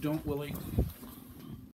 don't, Willie?